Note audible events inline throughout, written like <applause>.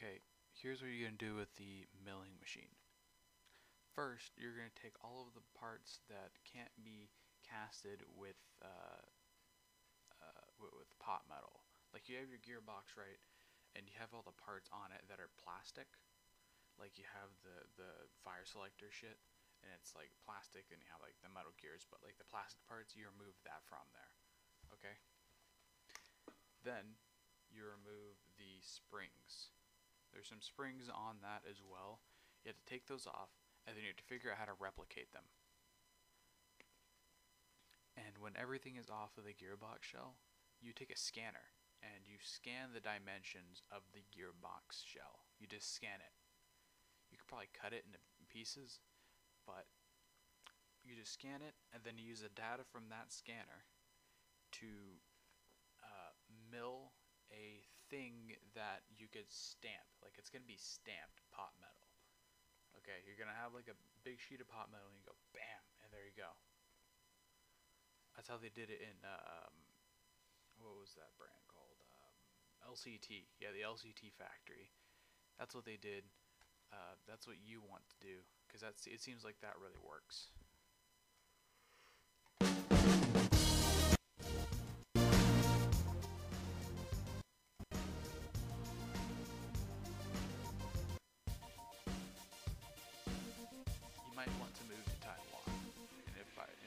Okay, here's what you're going to do with the milling machine. First, you're going to take all of the parts that can't be casted with, uh, uh, with, pot metal. Like you have your gearbox, right, and you have all the parts on it that are plastic. Like you have the, the fire selector shit, and it's like plastic, and you have like the metal gears, but like the plastic parts, you remove that from there. Okay? Then, you remove the springs there's some springs on that as well. You have to take those off, and then you have to figure out how to replicate them. And when everything is off of the gearbox shell, you take a scanner and you scan the dimensions of the gearbox shell. You just scan it. You could probably cut it into pieces, but you just scan it and then you use the data from that scanner to uh, mill a thing that you could stamp. Like it's gonna be stamped pot metal. Okay, you're gonna have like a big sheet of pot metal and you go bam, and there you go. That's how they did it in um, what was that brand called? Um, LCT. Yeah, the LCT factory. That's what they did. Uh, that's what you want to do because that's it seems like that really works.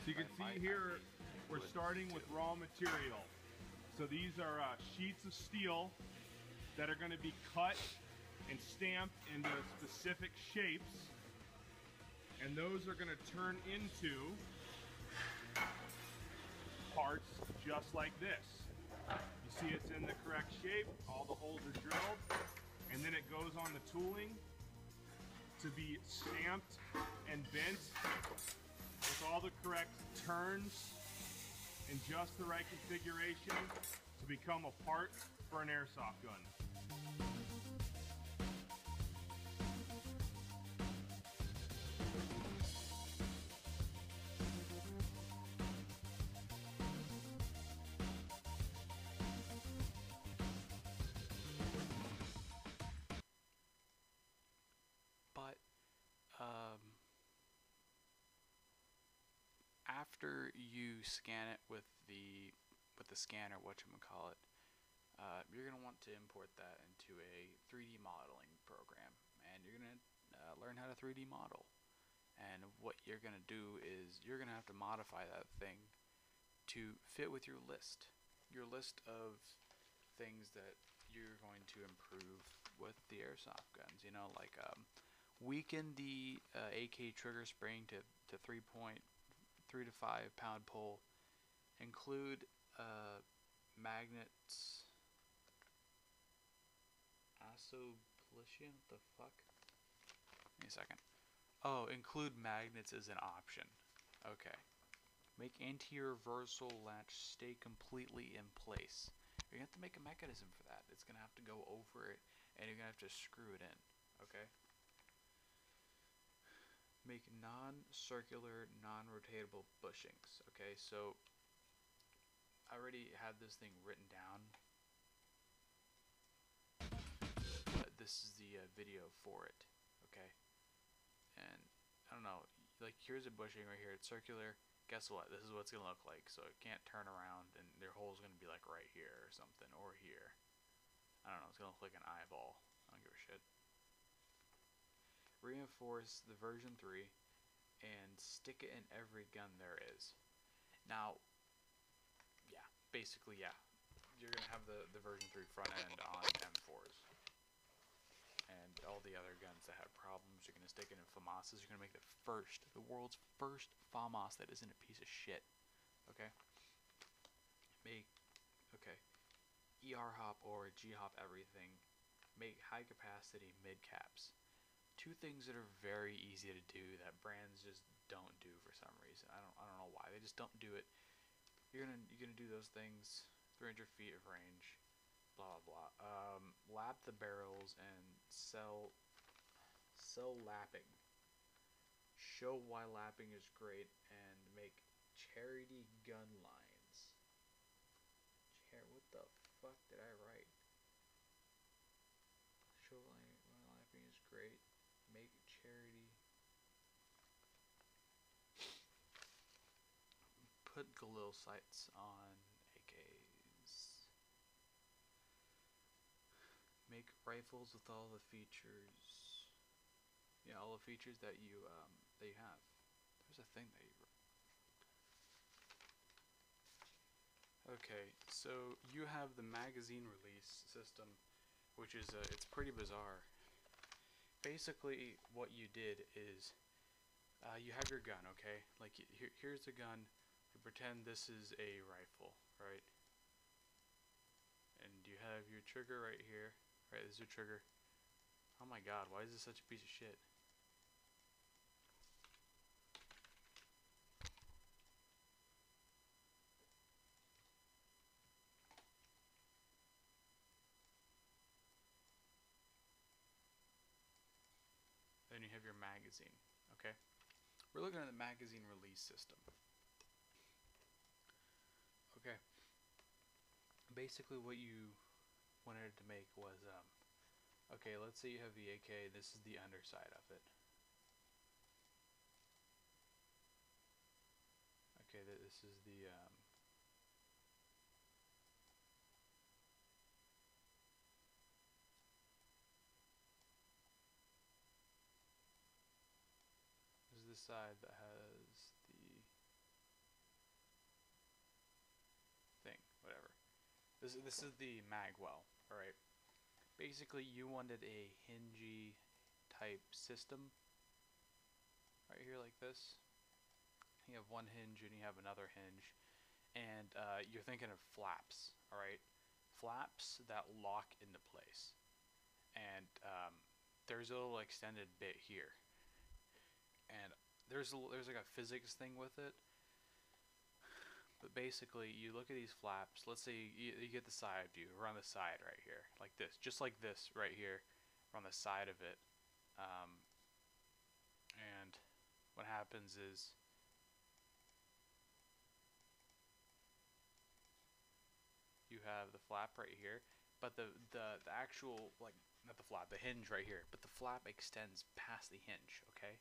So you can see here, we're starting with raw material. So these are uh, sheets of steel that are going to be cut and stamped into specific shapes. And those are going to turn into parts just like this. You see it's in the correct shape, all the holes are drilled, and then it goes on the tooling to be stamped and bent all the correct turns in just the right configuration to become a part for an airsoft gun. After you scan it with the with the scanner, what you call it, uh, you're gonna want to import that into a 3D modeling program, and you're gonna uh, learn how to 3D model. And what you're gonna do is you're gonna have to modify that thing to fit with your list, your list of things that you're going to improve with the airsoft guns. You know, like um, weaken the uh, AK trigger spring to, to 3.3 to 5 pound pull. Include uh, magnets. Isoplician? The fuck? Me a second. Oh, include magnets as an option. Okay. Make anti-reversal latch stay completely in place. You're to have to make a mechanism for that. It's going to have to go over it, and you're going to have to screw it in. Okay? Make non-circular, non-rotatable bushings. Okay, so I already had this thing written down. But this is the uh, video for it. Okay, and I don't know. Like here's a bushing right here. It's circular. Guess what? This is what it's gonna look like. So it can't turn around, and their hole's gonna be like right here or something, or here. I don't know. It's gonna look like an eyeball. I don't give a shit reinforce the version 3 and stick it in every gun there is. Now, yeah, basically, yeah. You're going to have the, the version 3 front end on M4s. And all the other guns that have problems, you're going to stick it in FAMASs. You're going to make the first, the world's first FAMAS that isn't a piece of shit. Okay? Make, okay, ER hop or G hop everything. Make high capacity mid caps two things that are very easy to do that brands just don't do for some reason. I don't I don't know why they just don't do it. You're gonna you're gonna do those things 300 feet of range, blah blah blah. Um, lap the barrels and sell sell lapping. Show why lapping is great and make charity gun lines. Char what the fuck did I write? Show line great. Make charity. Galil sights on AKs. Make rifles with all the features. Yeah, all the features that you um that you have. There's a thing that you. Okay, so you have the magazine release system, which is uh, it's pretty bizarre. Basically, what you did is, uh, you have your gun, okay? Like here, here's a gun. Pretend this is a rifle, right? And you have your trigger right here. Right, this is your trigger. Oh my god, why is this such a piece of shit? Then you have your magazine, okay? We're looking at the magazine release system. Okay. Basically what you wanted to make was um okay, let's say you have the AK, this is the underside of it. Okay, th- this is the um This is the side that has the thing, whatever. This is this is the magwell, all right. Basically, you wanted a hingy type system right here like this. You have one hinge and you have another hinge, and uh, you're thinking of flaps, all right. Flaps that lock into place, and um, there's a little extended bit here and there's a, there's like a physics thing with it. But basically, you look at these flaps. Let's say you, you get the side view. We're on the side right here, like this, just like this right here. We're on the side of it, um, and what happens is you have the flap right here, but the the the actual like not the flap, the hinge right here, but the flap extends past the hinge. Okay.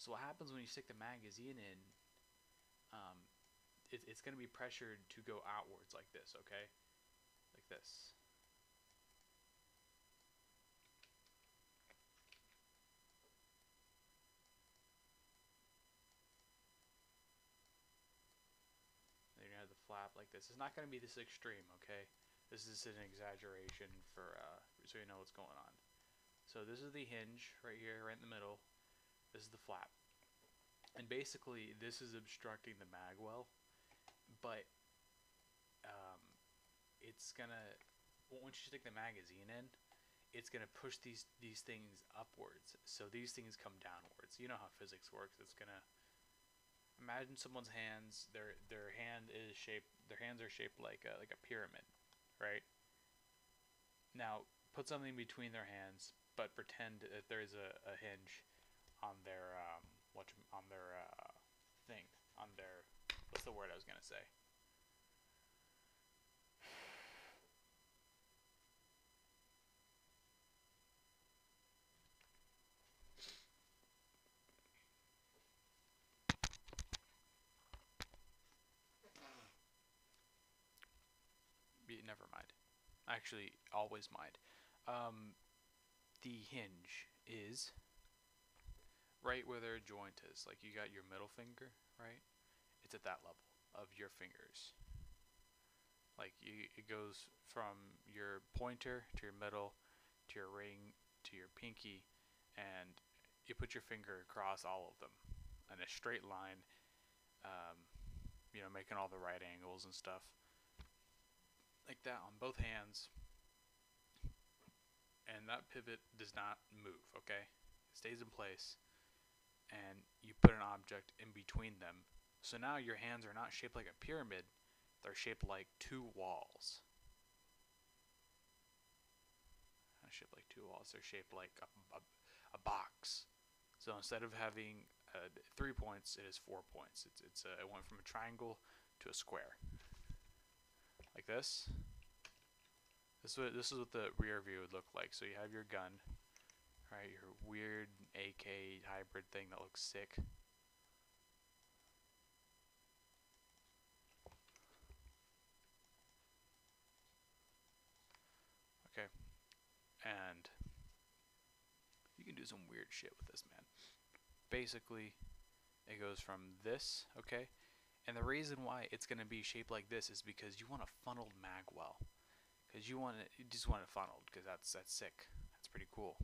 So what happens when you stick the magazine in? Um, it, it's going to be pressured to go outwards like this, okay? Like this. Then you're gonna have the flap like this. It's not gonna be this extreme, okay? This is an exaggeration for uh, so you know what's going on. So this is the hinge right here, right in the middle. This is the flap. And basically, this is obstructing the magwell, but um, it's gonna once you stick the magazine in, it's gonna push these these things upwards. So these things come downwards. You know how physics works. It's gonna imagine someone's hands. Their their hand is shaped. Their hands are shaped like a like a pyramid, right? Now put something between their hands, but pretend that there's a, a hinge on their um, what on their uh, thing on their the word I was gonna say? Never mind. Actually, always mind. Um, the hinge is right where their joint is. Like you got your middle finger, right? It's at that level of your fingers. Like you, it goes from your pointer to your middle to your ring to your pinky, and you put your finger across all of them in a straight line. Um, you know, making all the right angles and stuff like that on both hands. And that pivot does not move, okay? It stays in place. And you put an object in between them. So now your hands are not shaped like a pyramid, they're shaped like two walls. Not shaped like two walls, they're shaped like a, a, a box. So instead of having uh, three points, it is four points. It's, it's it went from a triangle to a square like this. This is what this is what the rear view would look like. So you have your gun right? Your weird AK hybrid thing that looks sick. Okay. And you can do some weird shit with this, man. Basically, it goes from this, okay? And the reason why it's going to be shaped like this is because you want a funneled mag well. Because you want it, you just want it funneled, because that's, that's sick. That's pretty cool.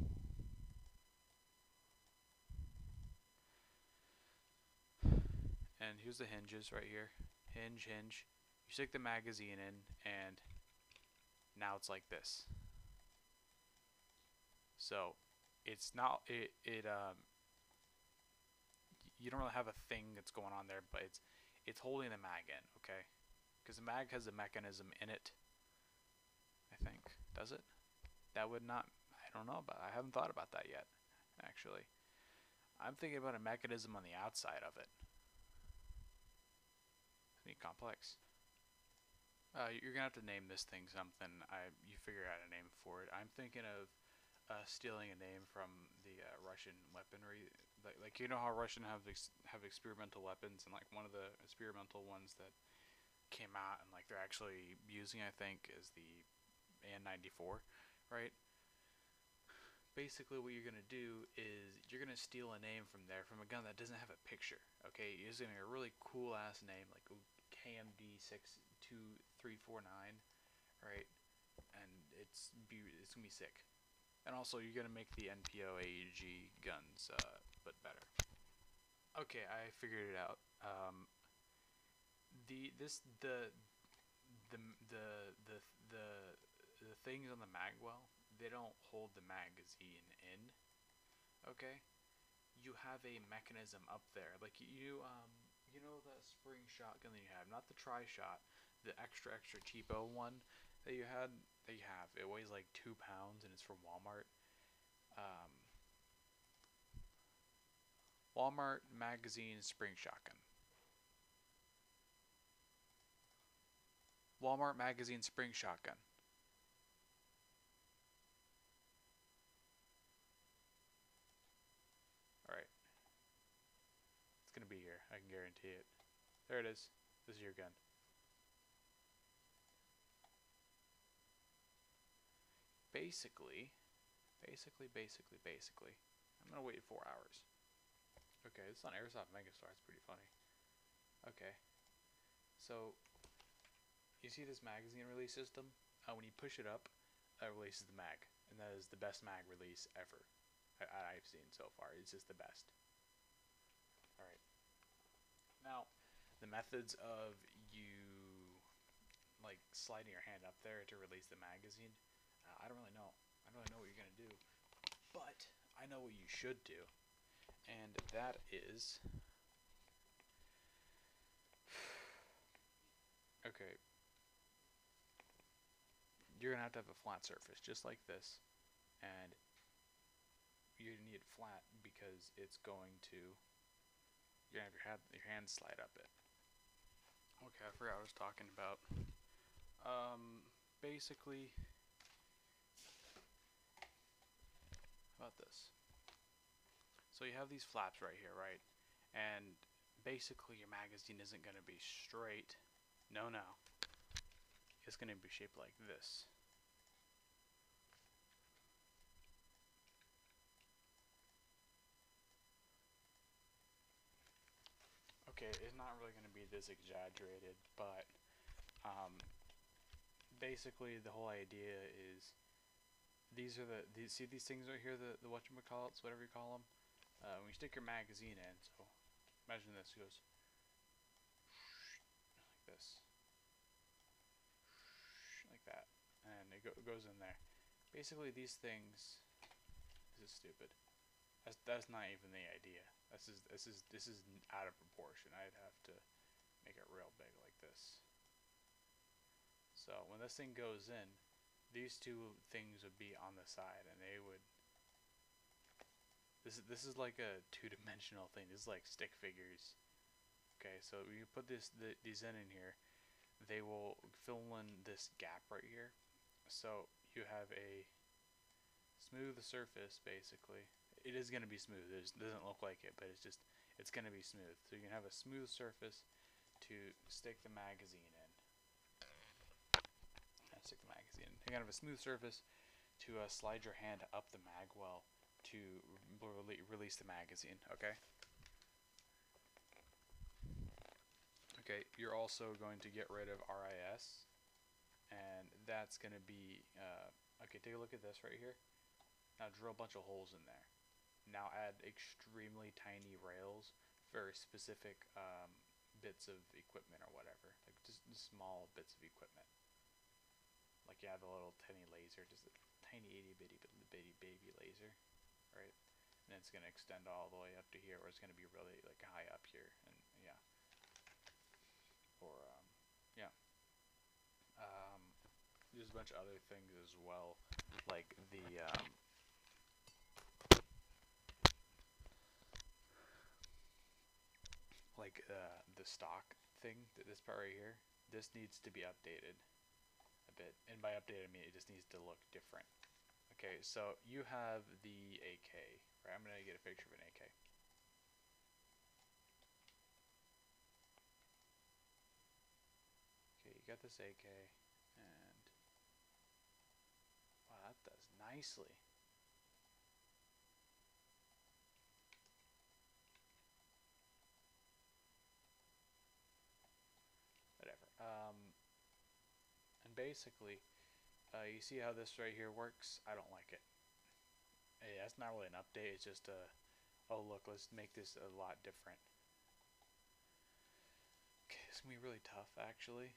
And here's the hinges right here. Hinge, hinge. You stick the magazine in, and now it's like this. So, it's not, it, it, um, you don't really have a thing that's going on there, but it's, it's holding the mag in, okay? Because the mag has a mechanism in it. I think. Does it? That would not, I don't know, but I haven't thought about that yet, actually. I'm thinking about a mechanism on the outside of it. Pretty complex. Uh, you're gonna have to name this thing something. I you figure out a name for it. I'm thinking of uh, stealing a name from the uh, Russian weaponry. Like, like you know how Russian have ex- have experimental weapons, and like one of the experimental ones that came out and like they're actually using, I think, is the AN-94, right? basically what you're gonna do is you're gonna steal a name from there from a gun that doesn't have a picture. Okay, you're using a really cool ass name like KMD six two three four nine, right? And it's be it's gonna be sick. And also you're gonna make the NPO AEG guns uh, but better. Okay, I figured it out. Um, the this the the the the the the things on the magwell they don't hold the magazine in. Okay? You have a mechanism up there. Like you um you know the spring shotgun that you have, not the tri shot, the extra extra cheapo one that you had that you have. It weighs like two pounds and it's from Walmart. Um Walmart magazine spring shotgun. Walmart magazine spring shotgun. Alright. It's going to be here. I can guarantee it. There it is. This is your gun. Basically, basically, basically, basically, I'm gonna wait four hours. Okay, this is on Airsoft Megastore. It's pretty funny. Okay, so you see this magazine release system? Uh, when you push it up, it releases the mag, and that is the best mag release ever I- I've seen so far. It's just the best. Alright. Now, the methods of you like sliding your hand up there to release the magazine, I don't really know. I don't really know what you're gonna do, but I know what you should do, and that is <sighs> okay. You're gonna have to have a flat surface just like this, and you need it flat because it's going to you're gonna have your hand your slide up it. Okay, I forgot what I was talking about. Um, basically, about this. So you have these flaps right here, right? And basically your magazine isn't going to be straight. No, no. It's going to be shaped like this. okay, it's not really going to be this exaggerated, but um, basically the whole idea is these are the these, see these things right here the the whatchamacallits whatever you call them uh, when you stick your magazine in so imagine this it goes like this. Like that and it, go, it goes in there. Basically these things this is stupid. That's that's not even the idea. This is this is this is out of proportion. I'd have to make it real big like this. So when this thing goes in, these two things would be on the side, and they would. This is this is like a two-dimensional thing. This is like stick figures. Okay, so you put this the, these in in here, they will fill in this gap right here. So you have a smooth surface basically. It is going to be smooth. It doesn't look like it, but it's just it's going to be smooth. So you can have a smooth surface to stick the magazine in. Uh, stick You can have a smooth surface to uh, slide your hand up the mag well to rele- release the magazine. Okay. Okay, you're also going to get rid of RIS, and that's going to be, uh, okay, take a look at this right here. Now drill a bunch of holes in there. Now add extremely tiny rails for specific um, bits of equipment or whatever, like just small bits of equipment. Like you have a little tiny laser, just a tiny itty bitty bitty baby laser, right? And it's gonna extend all the way up to here, or it's gonna be really like high up here, and yeah. Or um, yeah. Um, there's a bunch of other things as well, like the um, like uh, the stock thing, this part right here, this needs to be updated a bit. And by updated, I mean it just needs to look different. Okay, so you have the AK, right? I'm gonna get a picture of an AK. Okay, you got this AK, and wow, that does nicely. whatever. Um, and basically, uh, you see how this right here works? I don't like it. Hey, that's not really an update. It's just a, oh look, let's make this a lot different. Okay, it's gonna be really tough actually.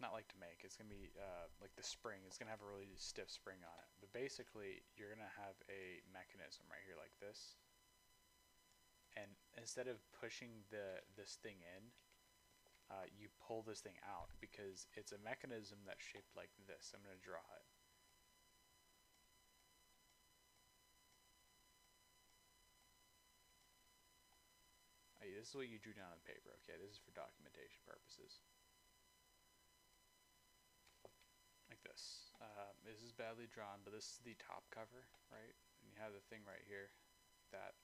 Not like to make. It's gonna be uh, like the spring. It's gonna have a really stiff spring on it. But basically, you're gonna have a mechanism right here like this. And instead of pushing the this thing in, uh, you pull this thing out because it's a mechanism that's shaped like this. I'm going to draw it. Hey, this is what you drew down on paper, okay? This is for documentation purposes. Like this. Uh, this is badly drawn, but this is the top cover, right? And you have the thing right here that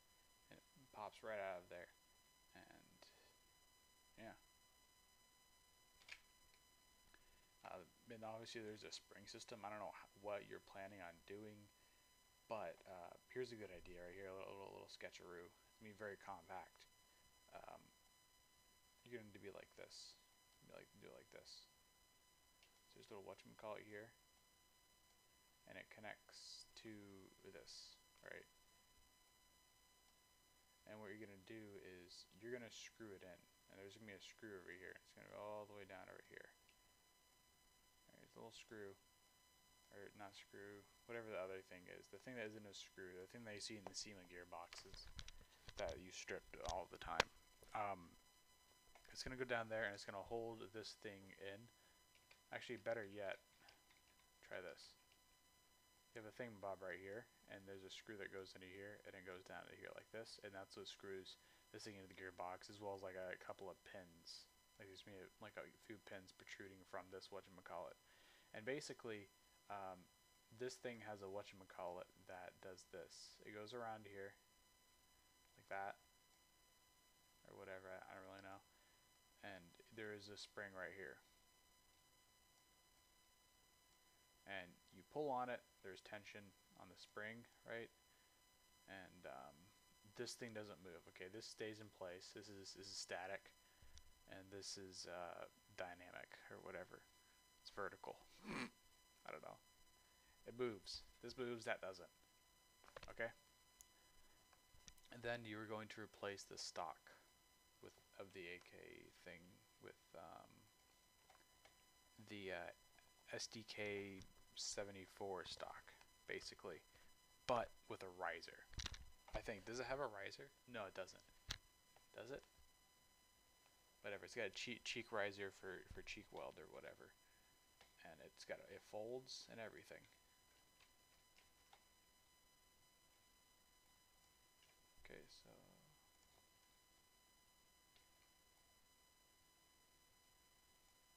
pops right out of there. And yeah. Uh, and obviously there's a spring system. I don't know what you're planning on doing, but uh, here's a good idea right here. A little, little, little sketcheroo. It's gonna be very compact. Um, you're going to be like this. You like do it like this. So there's a little whatchamacallit here, and it connects to this, right? And what you're gonna do is you're gonna screw it in, and there's gonna be a screw over here. It's gonna go all the way down over here. Little screw, or not screw, whatever the other thing is. The thing that isn't a screw, the thing that you see in the CYMA gearboxes that you stripped all the time. Um, it's gonna go down there and it's gonna hold this thing in. Actually, better yet, try this. You have a thing bob right here, and there's a screw that goes into here, and it goes down to here like this, and that's what screws this thing into the gearbox, as well as like a couple of pins. Like there's me like a few pins protruding from this whatchamacallit. And basically, um, this thing has a whatchamacallit that does this. It goes around here, like that, or whatever, I, don't really know. And there is a spring right here. And you pull on it, there's tension on the spring, right? And um, this thing doesn't move. Okay, this stays in place. This is this is static, and this is uh, dynamic or whatever. It's vertical. I don't know. It moves. This moves. That doesn't. Okay. And then you are going to replace the stock with of the AK thing with um, the uh, SDK 74 stock, basically, but with a riser. I think. Does it have a riser? No, it doesn't. Does it? Whatever. It's got a cheek cheek riser for for cheek weld or whatever, and it's got it folds and everything. Okay, so.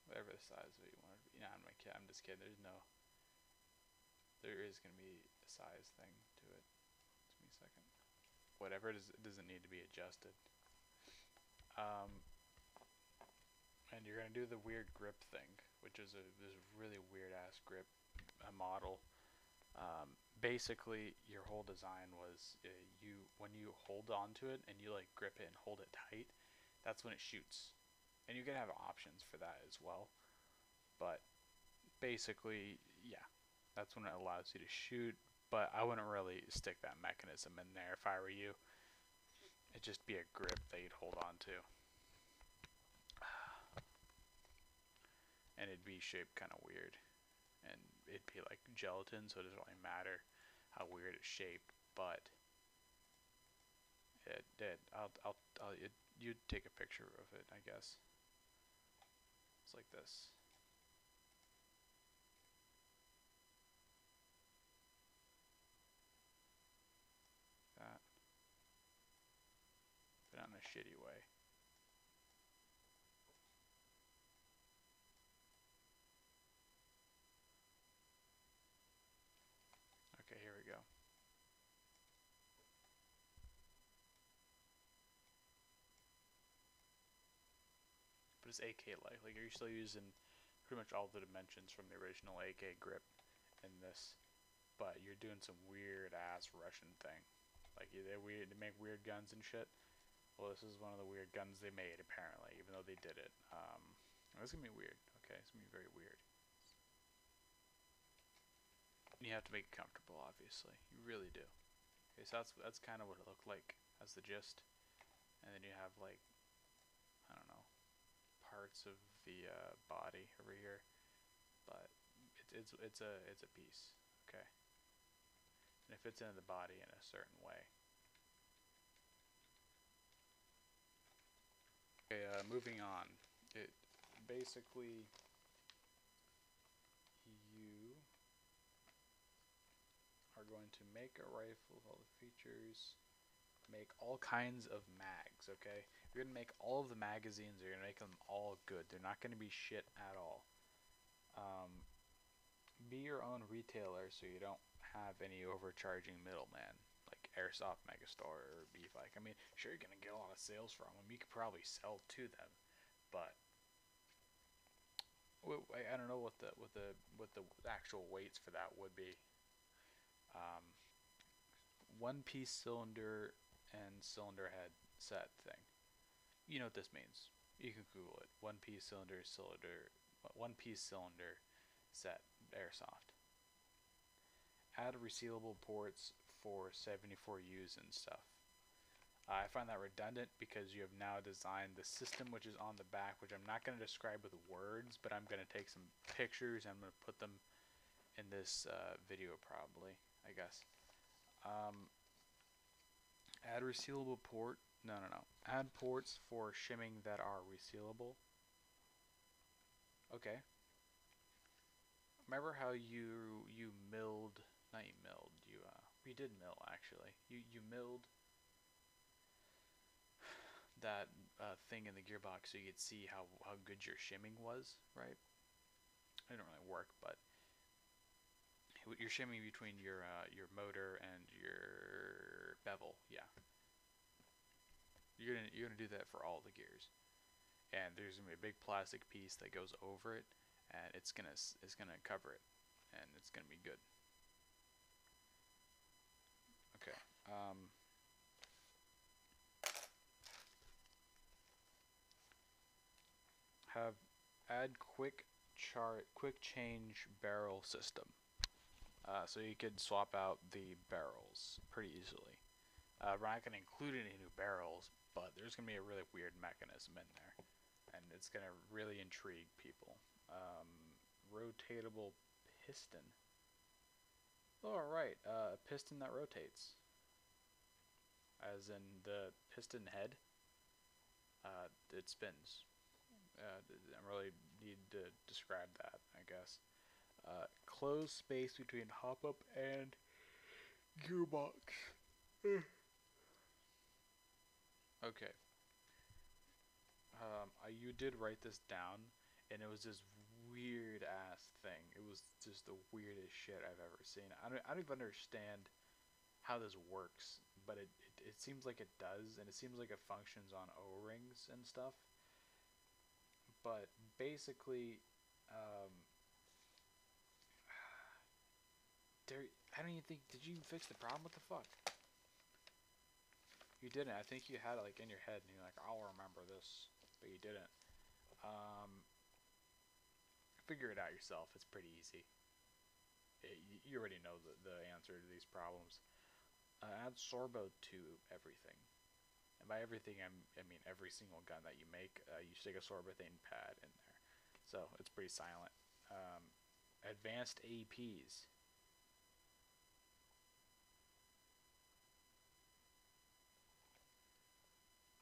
Whatever the size of it you want to be. I'm, kid- I'm just kidding. There's no. There is going to be a size thing to it. Give me a second. Whatever it is, it doesn't need to be adjusted. Um, and you're gonna do the weird grip thing, which is a this really weird ass grip uh, model. Um, basically, your whole design was uh, you when you hold onto it and you like grip it and hold it tight, that's when it shoots, and you can have options for that as well. But basically, yeah, that's when it allows you to shoot. But I wouldn't really stick that mechanism in there if I were you. It'd just be a grip that you'd hold on to. And it'd be shaped kind of weird. And it'd be like gelatin, so it doesn't really matter how weird it's shaped. But it did. I'll, I'll, I'll it, you'd take a picture of it, I guess. It's like this. that. But not in a shitty way. Okay, here we go. But it's AK like. Like, you're still using pretty much all the dimensions from the original AK grip in this. But you're doing some weird ass Russian thing. Like they weird, they make weird guns and shit. Well, this is one of the weird guns they made apparently, even though they did it. Um, it's gonna be weird. Okay, it's gonna be very weird. You have to make it comfortable, obviously. You really do. Okay, so that's that's kind of what it looked like as the gist, and then you have like, parts of the uh, body over here, but it's it's it's a it's a piece. Okay and it fits into the body in a certain way. Okay, uh, moving on. It basically you are going to make a rifle with all the features, make all kinds of mags. Okay, you're gonna make all of the magazines. You're gonna make them all good. They're not gonna be shit at all. Um, be your own retailer, so you don't have any overcharging middleman like Airsoft Megastore or Evike. I mean, sure you're gonna get a lot of sales from them. You could probably sell to them, but I don't know what the what the what the actual weights for that would be. Um, one piece cylinder and cylinder head set thing. You know what this means. You can Google it. One piece cylinder cylinder one piece cylinder set airsoft add resealable ports for 74Us and stuff. I find that redundant because you have now designed the system which is on the back, which I'm not going to describe with words, but I'm going to take some pictures and I'm going to put them in this uh, video probably, I guess. Um, add resealable port. No, no, no. Add ports for shimming that are resealable. Okay. Remember how you you milled not you milled. You uh, we did mill actually. You you milled <sighs> that uh, thing in the gearbox so you could see how how good your shimming was, right? It didn't really work, but you're shimming between your uh, your motor and your bevel, yeah. You're gonna you're gonna do that for all the gears, and there's gonna be a big plastic piece that goes over it, and it's gonna it's gonna cover it, and it's gonna be good. Um, have add quick chart quick change barrel system. Uh, so you could swap out the barrels pretty easily. Uh, we're not going to include any new barrels, but there's going to be a really weird mechanism in there, and it's going to really intrigue people. Um, rotatable piston. All right, uh, a piston that rotates as in the piston head. Uh, it spins. Uh, I really need to describe that, I guess. Uh, closed space between hop up and gearbox. Okay. Um, I, you did write this down, and it was this weird ass thing. It was just the weirdest shit I've ever seen. I don't, I don't even understand how this works, but it, it, it seems like it does, and it seems like it functions on O rings and stuff. But basically, um, <sighs> there, I don't even think. Did you fix the problem? What the fuck? You didn't. I think you had it like in your head, and you're like, "I'll remember this," but you didn't. Um, figure it out yourself. It's pretty easy. It, you already know the, the answer to these problems. Uh, add Sorbo to everything. And by everything, I'm, I mean every single gun that you make, uh, you stick a Sorbothane pad in there. So it's pretty silent. Um, advanced APs.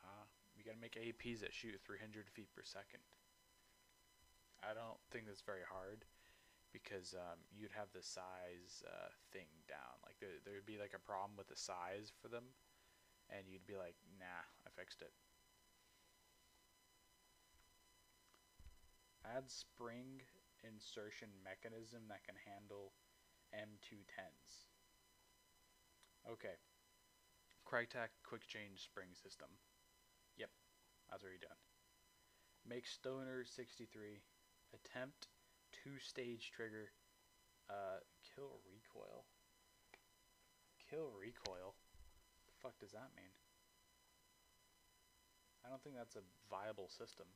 Uh, make APs that shoot 300 feet per second. I don't think that's very hard because um, you'd have the size uh, thing down. Like there, there'd be like a problem with the size for them, and you'd be like, "Nah, I fixed it." Add spring insertion mechanism that can handle M210s. Okay. Krytac quick change spring system. That's already done. Make Stoner 63 attempt two stage trigger uh kill recoil. Kill recoil? The fuck does that mean? I don't think that's a viable system.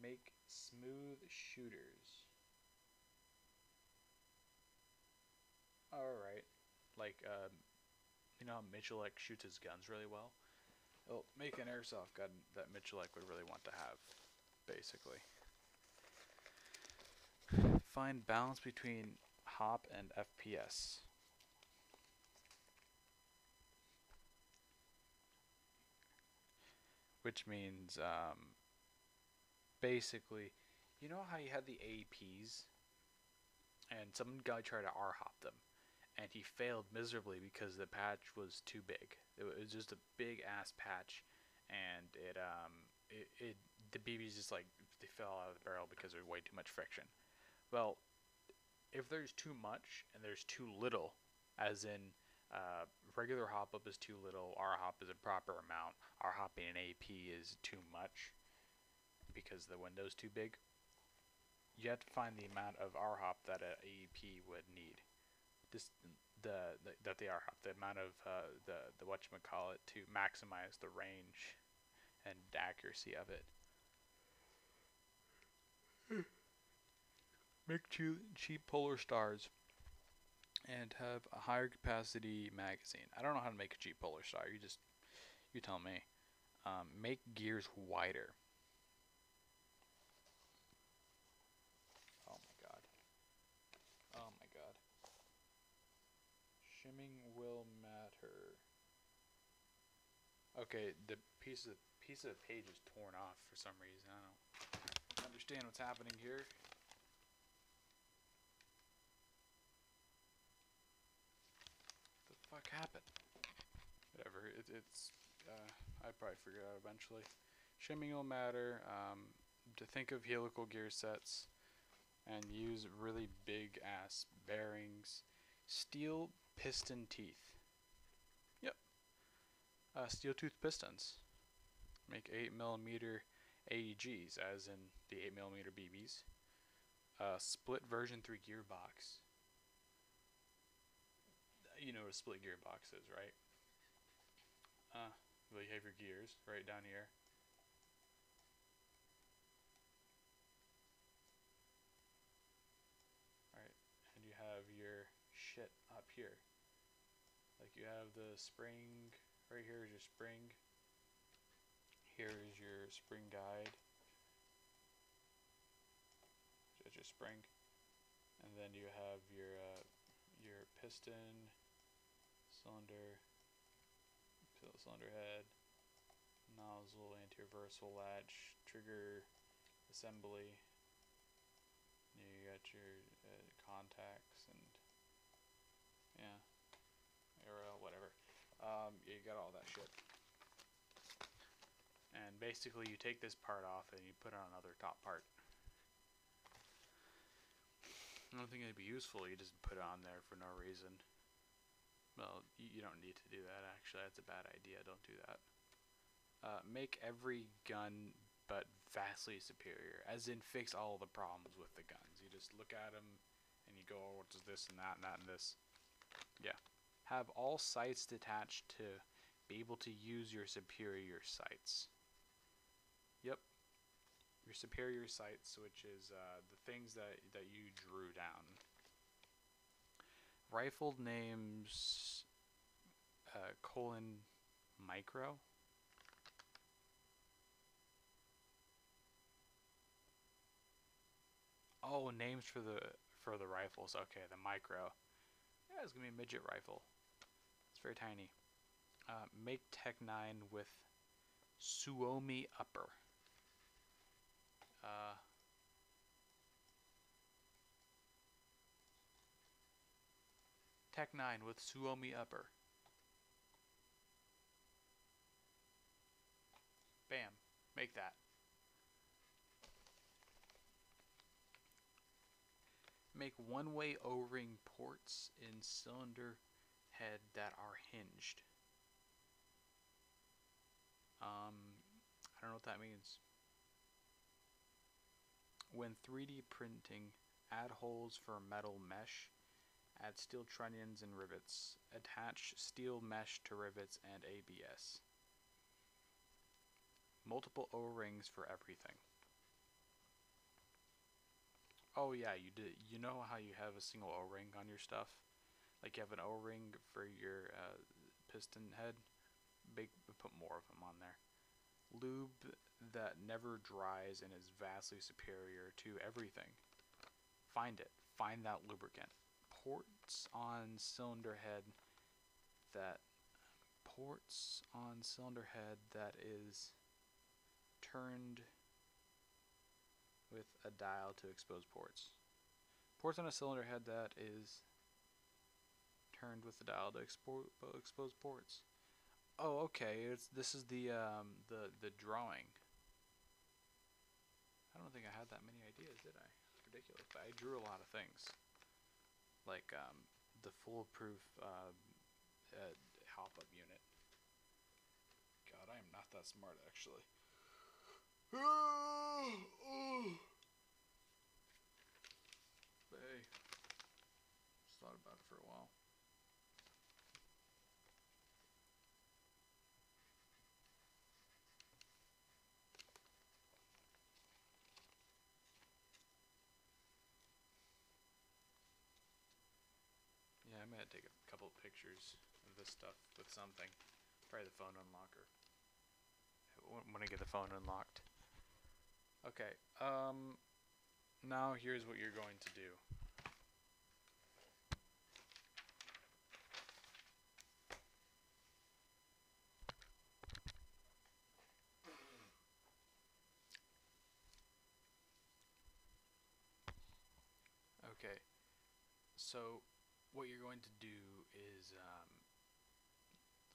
Make smooth shooters. Alright. Like um you know how Michelek shoots his guns really well well make an airsoft gun that Michelek would really want to have basically. Find balance between hop and FPS. Which means, um, basically, you know how you had the APs? And some guy tried to R hop them. And he failed miserably because the patch was too big. It was just a big ass patch. And it, um, it, it the BBs just like they fell out of the barrel because there's way too much friction. Well, if there's too much and there's too little, as in uh, regular hop up is too little, R hop is a proper amount, R hopping an AP is too much because the window's too big. You have to find the amount of R hop that a AP would need. This the, the that the R hop, the amount of uh, the the what you call it to maximize the range and accuracy of it. Make two cheap polar stars and have a higher capacity magazine. I don't know how to make a cheap polar star. You just you tell me. Um, make gears wider. Oh my god. Oh my god. Shimming will matter. Okay, the piece of piece of the page is torn off for some reason. I don't understand what's happening here. What The fuck happened? Whatever. It, it's. Uh, I probably figure it out eventually. Shimming will matter. Um, to think of helical gear sets and use really big ass bearings. Steel piston teeth. Uh, steel tooth pistons. Make 8 millimeter AEGs, as in the 8 millimeter BBs. Uh, split version 3 gearbox. You know what a split gearbox is, right? Uh, well, you have your gears right down here. And you have your shit up here. Like you have the spring, right here is your spring. Here is your spring guide. That's your spring. And then you have your uh, your piston, cylinder, cylinder head, nozzle, anti-reversal latch, trigger, assembly. You got your uh, contacts and yeah, or uh, whatever. Um, you got all that shit. And basically, you take this part off and you put on another top part. I don't think it'd be useful. You just put it on there for no reason. Well, you, you don't need to do that. Actually, that's a bad idea. Don't do that. Uh, make every gun but vastly superior, as in fix all the problems with the guns. You just look at them and you go, oh, it's this and that and that and this. Yeah. Have all sights detached to be able to use your superior sights. Yep. Your superior sights, which is uh, the things that, that you drew down. Rifle names uh, colon micro. Oh, names for the for the rifles. Okay, the micro. Yeah, it's gonna be a midget rifle. Very tiny. Uh, make Tech 9 with Suomi upper. Uh, Tech 9 with Suomi upper. Bam. Make that. Make one-way O-ring ports in cylinder head that are hinged. Um, I don't know what that means. When 3D printing, add holes for metal mesh, add steel trunnions and rivets, attach steel mesh to rivets and ABS. Multiple O-rings for everything. Oh yeah, you did. You know how you have a single O-ring on your stuff? Like you have an O-ring for your uh, piston head? Big, put more of them on there. Lube that never dries and is vastly superior to everything. Find it. Find that lubricant. Ports on cylinder head that ports on cylinder head that is turned with a dial to expose ports. Ports on a cylinder head that is turned with the dial to expo- expose ports. Oh, okay. It's this is the um, the the drawing. I don't think I had that many ideas, did I? It's ridiculous. But I drew a lot of things, like um, the foolproof uh, uh, hop up unit. God, I am not that smart actually. <sighs> But hey, just thought about it for a while. Yeah, I might take a couple of pictures of this stuff with something. Probably the phone unlocker. When I get the phone unlocked. Okay, um, now here's what you're going to do. Okay, so what you're going to do is, um,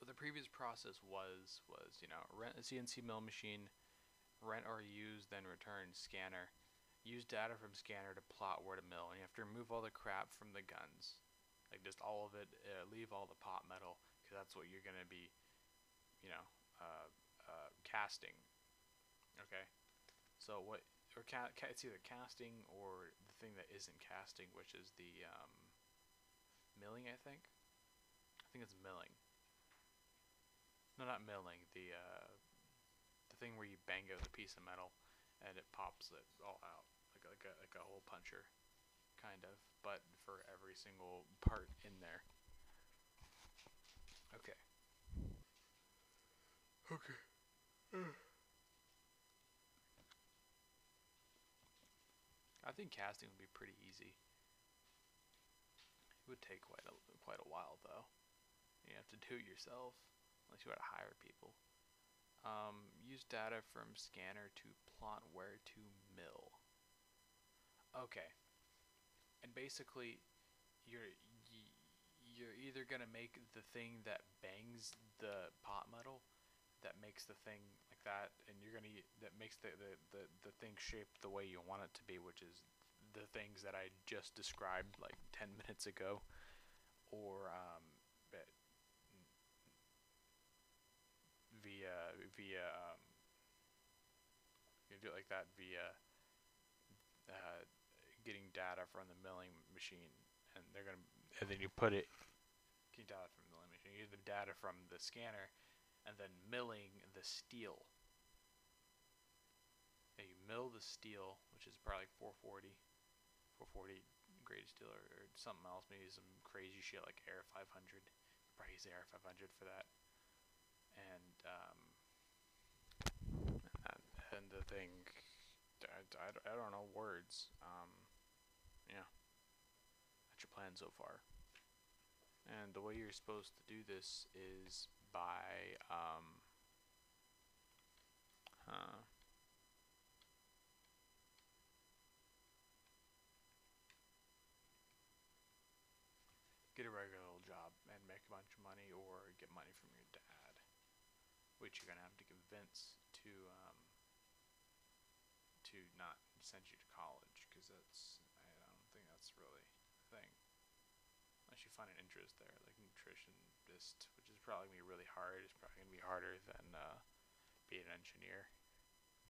the previous process was, was, you know, rent a CNC mill machine, rent or use, then return scanner. Use data from scanner to plot where to mill, and you have to remove all the crap from the guns, like just all of it. Uh, leave all the pot metal, because that's what you're gonna be, you know, uh, uh, casting. Okay, so what or ca- ca- it's either casting or the thing that isn't casting, which is the um, milling. I think. I think it's milling. No, not milling. The uh, the thing where you bang out the piece of metal and it pops it all out like a, like a like a hole puncher, kind of, but for every single part in there. Okay. Okay. I think casting would be pretty easy. It would take quite a quite a while though. You have to do it yourself, unless you were to hire people. Um, use data from scanner to plot where to mill. Okay. And basically, you're you're either gonna make the thing that bangs the pot metal, that makes the thing like that, and you're gonna that makes the the, the, the thing shaped the way you want it to be, which is the things that I just described like 10 <laughs> minutes ago, or um, but via via um, you do it like that via uh, getting data from the milling machine, and they're gonna and then you put it getting data from the milling machine, you get the data from the scanner, and then milling the steel. Yeah, you mill the steel, which is probably like 440, 440 grade steel or, or something else, maybe some crazy shit like AR500. Probably use the AR500 for that. And um, and, the thing, I, I, I don't know words. Um, yeah, that's your plan so far. And the way you're supposed to do this is by um, huh. get a regular old job and make a bunch of money or get money from your dad which you're gonna have to convince to um, to not send you to college because that's I don't think that's really a thing. Unless you find an interest there like nutritionist which is probably gonna be really hard it's probably gonna be harder than uh, being an engineer